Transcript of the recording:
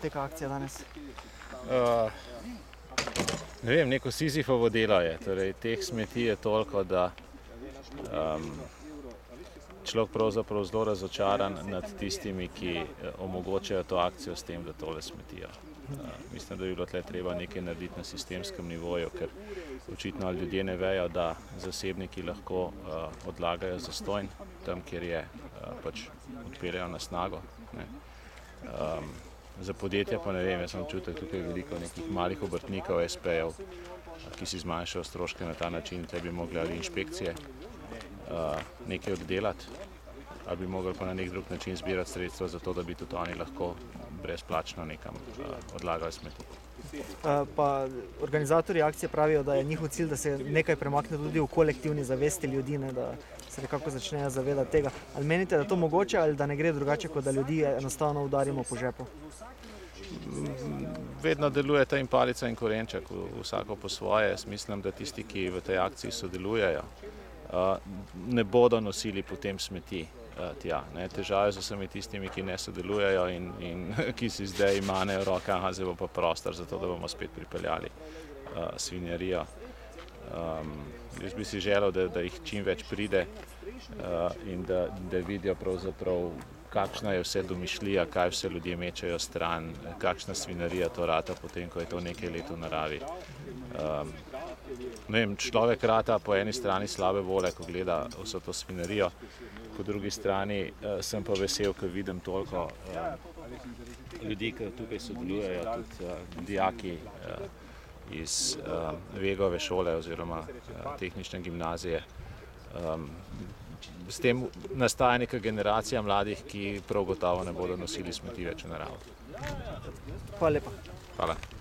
poteka akcija danes? Uh, ne vem, neko Sizifovo delo je. Torej, teh smeti je toliko, da um, človek pravzaprav zelo razočaran nad tistimi, ki uh, omogočajo to akcijo s tem, da tole smetijo. Uh, mislim, da bi bilo tle treba nekaj narediti na sistemskem nivoju, ker očitno ljudje ne vejo, da zasebniki lahko uh, odlagajo zastojn tam, kjer je uh, pač odpeljajo na snago. Ne. Um, za podjetja pa ne vem, jaz sem čutil tukaj veliko nekih malih obrtnikov, SP-jev, ki si zmanjšajo stroške na ta način, te bi mogli ali inšpekcije uh, nekaj oddelati, ali bi mogli pa na nek drug način zbirati sredstva za to, da bi tudi oni lahko brezplačno nekam uh, odlagali smeti. Uh, pa organizatorji akcije pravijo, da je njihov cilj, da se nekaj premakne tudi v kolektivni zavesti ljudi, ne, da se nekako začnejo zavedati tega. Ali menite, da je to mogoče ali da ne gre drugače, kot da ljudi enostavno udarimo po žepu? Vedno deluje ta in palica in korenček, vsako po svoje. Jaz mislim, da tisti, ki v tej akciji sodelujejo, ne bodo nosili potem smeti tja. Ne. Težave so sami tistimi, ki ne sodelujejo in, in ki si zdaj imajo roke, a zdaj bo pa prostor za to, da bomo spet pripeljali uh, svinjarijo. Um, jaz bi si želel, da, da jih čim več pride uh, in da, da vidijo kakšna je vse domišljija, kaj vse ljudje mečejo stran, kakšna svinarija to rata potem, ko je to nekaj let v naravi. Um, vem, človek rata po eni strani slabe vole, ko gleda vso to svinarijo, po drugi strani uh, sem pa vesel, ker vidim toliko uh, ljudi, ki tukaj sodelujejo, tudi uh, dijaki uh, iz uh, Vegove šole oziroma uh, tehnične gimnazije. Um, s tem nastaja neka generacija mladih, ki prav gotovo ne bodo nosili smeti več v naravo. Hvala lepa. Hvala.